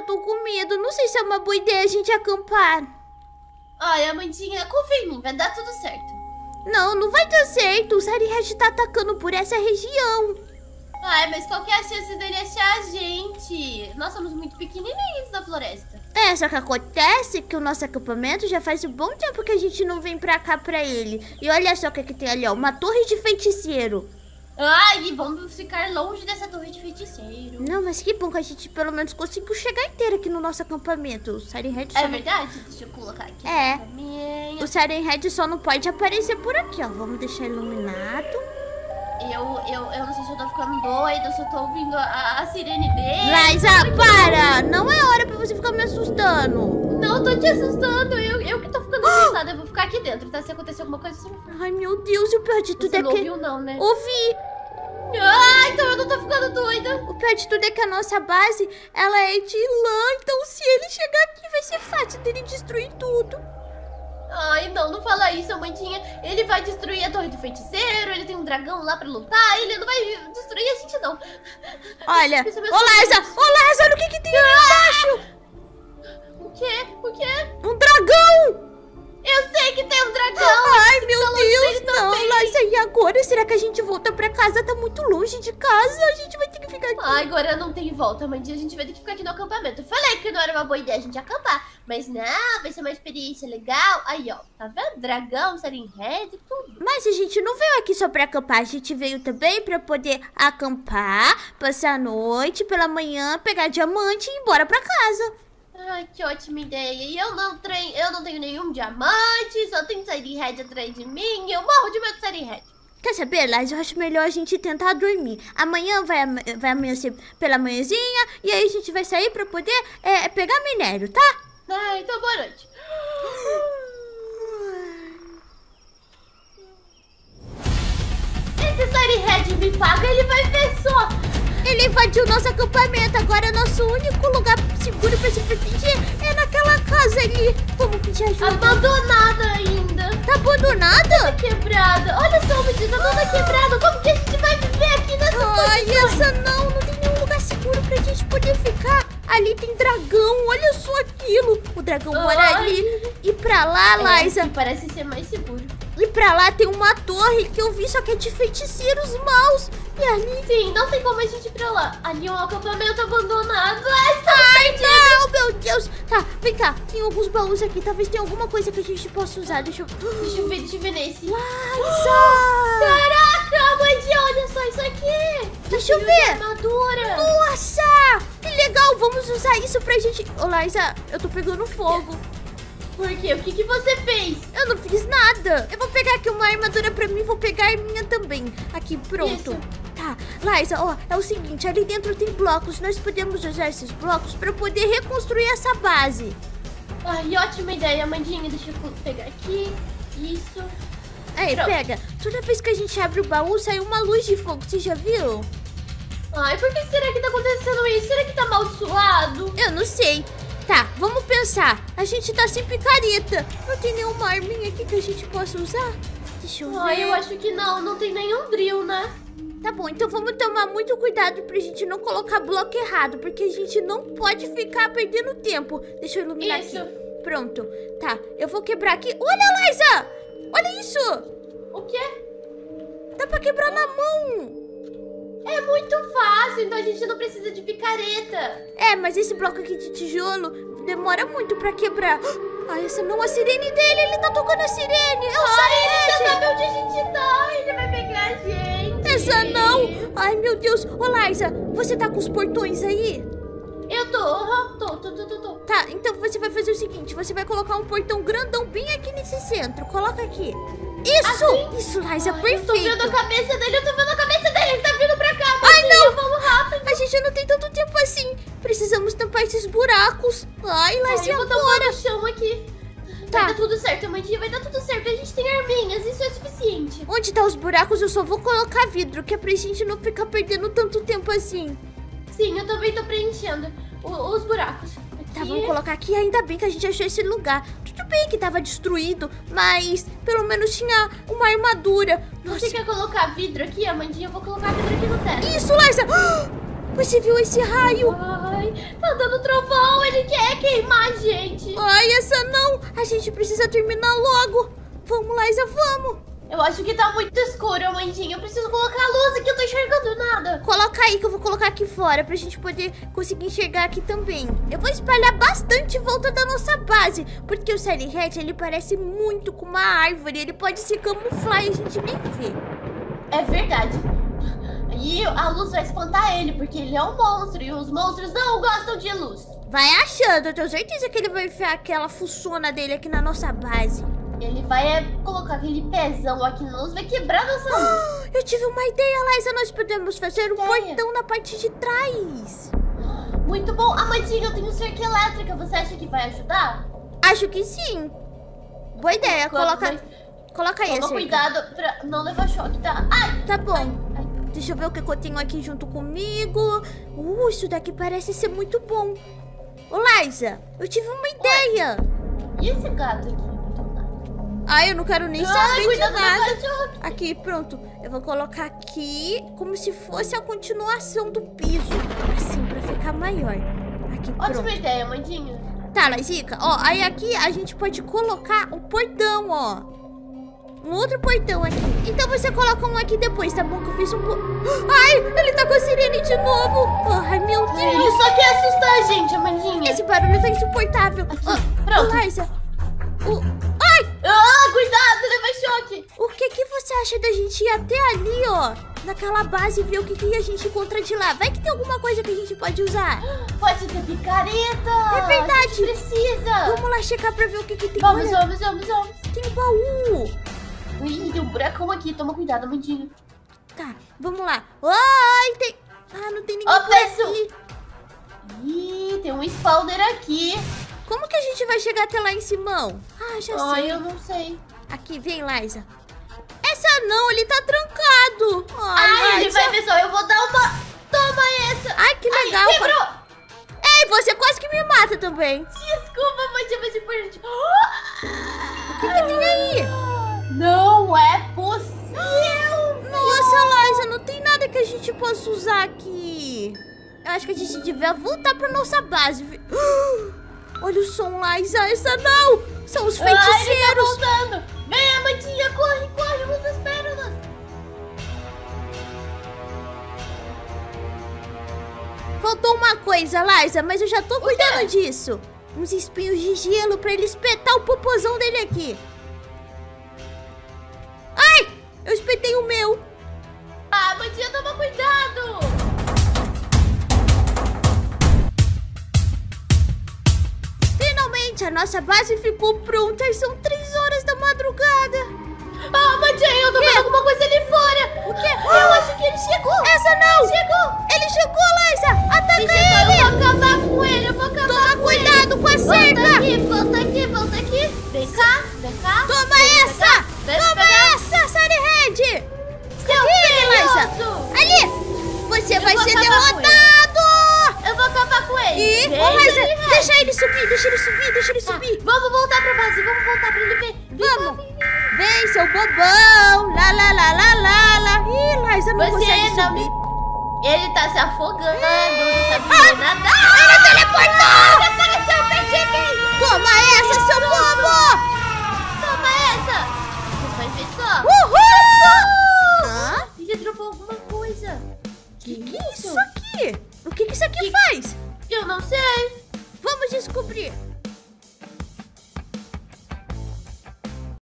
eu tô com medo. Não sei se é uma boa ideia a gente acampar. Olha, Amandinha, confia em mim, vai dar tudo certo. Não, não vai dar certo. O Sarinhead tá atacando por essa região. Ai, mas qual que é a chance dele achar a gente? Nós somos muito pequenininhos na floresta. É, só que acontece que o nosso acampamento já faz um bom tempo que a gente não vem pra cá pra ele. E olha só o que, que tem ali, ó. Uma torre de feiticeiro. Ai, vamos ficar longe dessa torre de feiticeiro. Não, mas que bom que a gente pelo menos conseguiu chegar inteiro aqui no nosso acampamento. O Siren Head só É não- verdade? Deixa eu colocar aqui. É. O Siren Head só não pode aparecer por aqui, ó. Vamos deixar iluminado. Eu, eu, eu não sei se eu tô ficando doida, eu tô ouvindo a, a sirene dele. Liza, para! Não é hora pra você ficar me assustando. Não, tô te assustando. Eu, eu que tô ficando assustada. Eu vou ficar aqui dentro, tá? Se acontecer alguma coisa, você fala. Ai, meu Deus, e o pior de tudo Você é não que... ouviu, não, né? Ouvi! Ah, então eu não tô ficando doida. O pior de tudo é que a nossa base, ela é de lã, então se ele chegar aqui vai ser fácil dele destruir tudo. Ai, não, não fala isso, Amandinha. Ele vai destruir a torre do feiticeiro, ele tem um dragão lá pra lutar, ele não vai destruir a gente, não. Olha, ô sonho. ô Liza, olha o que que tem ali embaixo! O quê? O quê? Um dragão! Eu sei que tem um dragão. Ai, meu Deus, não. Liza, e agora? Será que a gente volta pra casa? Tá muito longe de casa, a gente vai ter que ficar aqui. Ai, agora não tem volta, Amandinha. A gente vai ter que ficar aqui no acampamento. Eu falei que não era uma boa ideia a gente acampar. Mas não, vai ser uma experiência legal. Aí, ó, tá vendo? Dragão, Red, tudo. Mas a gente não veio aqui só pra acampar, a gente veio também pra poder acampar, passar a noite, pela manhã, pegar diamante e ir embora pra casa. Ai, que ótima ideia. E eu não, treino, eu não tenho nenhum diamante, só tem Siren Red atrás de mim. Eu morro de medo de Siren Red. Quer saber, Laz? Eu acho melhor a gente tentar dormir. Amanhã vai, vai amanhecer pela manhãzinha e aí a gente vai sair pra poder é, pegar minério, tá? Ai, então boa noite. Esse Siren Red me paga, ele vai ver só. Ele invadiu nosso acampamento. Agora nosso único lugar seguro pra se proteger é naquela casa ali. Vamos pedir ajuda. Abandonada ainda. Tá abandonada? Quebrada. Olha só, menina, toda quebrada. Como que a gente vai viver aqui nessa Ai, essa não. Não tem nenhum lugar seguro pra gente poder ficar. Ali tem dragão. Olha só aquilo. O dragão mora ali. E pra lá, Liza. É, parece ser mais seguro. E pra lá tem uma torre que eu vi, só que é de feiticeiros maus. E ali. Sim, não tem como a gente ir pra lá. Ali é um acampamento abandonado. Ai, está Ai, não, meu Deus. Tá, vem cá. Tem alguns baús aqui. Talvez tenha alguma coisa que a gente possa usar. Deixa eu. Deixa eu ver, deixa eu ver nesse. Liza! Caraca, mãe, olha só isso aqui. Deixa eu Cheio ver. Armadura. Nossa! Que legal! Vamos usar isso pra gente. Ô, Liza, eu tô pegando fogo. Por quê? O que, que você fez? Eu não fiz nada. Eu vou pegar aqui uma armadura pra mim, vou pegar a minha também. Aqui, pronto. Isso. Tá, Liza, ó, é o seguinte, ali dentro tem blocos. Nós podemos usar esses blocos pra poder reconstruir essa base. Ai, ótima ideia, Mandinha. Deixa eu pegar aqui. Isso. Aí, Pronto. pega. Toda vez que a gente abre o baú, sai uma luz de fogo. Você já viu? Ai, por que será que tá acontecendo isso? Será que tá amaldiçoado? Eu não sei. Tá, vamos pensar. A gente tá sem picareta. Não tem nenhuma arminha aqui que a gente possa usar? Deixa eu ver. Ai, eu acho que não. Não tem nenhum drill, né? Tá bom, então vamos tomar muito cuidado pra gente não colocar bloco errado, porque a gente não pode ficar perdendo tempo. Deixa eu iluminar Isso. aqui. Pronto. Tá, eu vou quebrar aqui. Olha, Liza! Olha isso! O quê? Dá pra quebrar na mão. É muito fácil, então a gente não precisa de picareta. É, mas esse bloco aqui de tijolo demora muito pra quebrar. Ah, essa não é a sirene dele, ele tá tocando a sirene. Eu Ai, ele já sabe onde a gente tá. Ele vai pegar a gente. Essa não! Ai, meu Deus! Ô, Liza, você tá com os portões aí? Eu tô, tô, tô, tô, tô, tô. Tá, então você vai fazer o seguinte: você vai colocar um portão grandão bem aqui nesse centro. Coloca aqui. Isso! Assim? Isso, Liza, Ai, Eu tô vendo perfeito! a cabeça dele, eu tô vendo a cabeça dele. Ele tá vindo pra cá. Ai, Mandinha, Vamos rápido. A gente não tem tanto tempo assim. Precisamos tampar esses buracos. Ai, Liza, Ai, e eu vou agora? no chão aqui. Tá. Vai dar tudo certo, Amandinha, vai dar tudo certo. A gente tem arminhas, isso é suficiente. Onde tá os buracos? Eu só vou colocar vidro, que é pra gente não ficar perdendo tanto tempo assim. Sim, eu também tô preenchendo o- os buracos. Aqui. Tá, vamos colocar aqui. Ainda bem que a gente achou esse lugar. Tudo bem que tava destruído, mas pelo menos tinha uma armadura. Nossa, Você quer colocar vidro aqui, Amandinha? Eu vou colocar vidro aqui no teto. isso, Liza! Você viu esse raio? Ai, tá dando trovão, ele quer queimar a gente. Ai, essa não! A gente precisa terminar logo! Vamos, Liza, vamos! Eu acho que tá muito escuro, Amandinha. Eu preciso colocar a luz aqui, eu tô enxergando nada. Coloca aí que eu vou colocar aqui fora pra gente poder conseguir enxergar aqui também. Eu vou espalhar bastante em volta da nossa base, porque o Silent Red, ele parece muito com uma árvore. Ele pode se camuflar e a gente nem vê. É verdade. E a luz vai espantar ele, porque ele é um monstro e os monstros não gostam de luz. Vai achando, eu tenho certeza que ele vai enfiar aquela fuçona dele aqui na nossa base. Ele vai é, colocar aquele pezão aqui na luz, vai quebrar nossa luz. Ah, eu tive uma ideia, Liza. Nós podemos fazer um portão na parte de trás. Muito bom. Amandinha, eu tenho cerca elétrica. Você acha que vai ajudar? Acho que sim. Boa ideia. Coloca, Mas coloca aí Toma cuidado pra não levar choque, tá? Ai, Tá bom. ai. Deixa eu ver o que eu tenho aqui junto comigo. Uh, isso daqui parece ser muito bom. Ô, Liza, eu tive uma ideia. E esse gato aqui? Ai, eu não quero nem Ai, saber de nada. Aqui, pronto. Eu vou colocar aqui como se fosse a continuação do piso. Assim, pra ficar maior. Aqui, pronto. Ótima ideia, Amandinha. Tá, Lazica, ó, aí aqui a gente pode colocar um portão, ó. Um outro portão aqui. Então você coloca um aqui depois, tá bom? Que eu fiz um... Ai, ele tá com a sirene de novo. Ai, meu Deus. Ele só quer assustar a gente, Amandinha. Esse barulho tá insuportável. Ó, pronto. ô, o... Ai, Ah, cuidado, leva choque. o que que você acha da gente ir até ali, ó? Naquela base e ver o que, que a gente encontra de lá. Vai que tem alguma coisa que a gente pode usar. Pode ter picareta. É verdade. A gente precisa. Vamos lá checar pra ver o que que tem. Vamos, Olha, vamos, vamos, vamos. tem um baú. Ih, tem um buracão aqui. Toma cuidado, Amandinha. Tá, vamos lá. Ai, tem... Ah, não tem ninguém Ó, por peço. aqui. Ih, tem um spawner aqui. Como que a gente vai chegar até lá em Simão? Ah, já Ai, sei. eu não sei. Aqui, vem, Liza. Não, ele tá trancado. Ai, Ai, ele vai só. Eu vou dar uma... Toma essa. Ai, que legal. Ai, quebrou. Ei, você quase que me mata também. Desculpa, mas é importante. O que, que tem aí? Não é possível. Nossa, Liza, não tem nada que a gente possa usar aqui. Eu acho que a gente devia voltar pra nossa base. Olha o som, Liza. Essa não. São os Ai, ele tá feiticeiros. voltando. Vem, Amandinha, corre, corre, usa as pérolas. Faltou uma coisa, Liza, mas eu já tô cuidando disso. Uns espinhos de gelo pra ele espetar o popozão dele aqui. Ai! Eu espetei o meu. Ah, Amandinha, toma cuidado. Finalmente, a nossa base ficou pronta e são três horas da madrugada. Ah, Amandinha, eu tô vendo alguma coisa ali fora. O quê? Eu acho que ele chegou. Essa não! Chegou. Ele chegou, Liza! Ataca só, ele! eu vou acabar subir, deixa ele subir, deixa ele Tá, subir! Vamos voltar pra base, vamos voltar pra ele ver. Vamos! vem, seu bobão! Lá, lá, lá, lá, lá, lá! Ih, Liza não Você consegue não subir! me- Ele tá se afogando, não sabe nadar. Ele teleportou! Ele apareceu, aqui. Toma essa, seu bobo!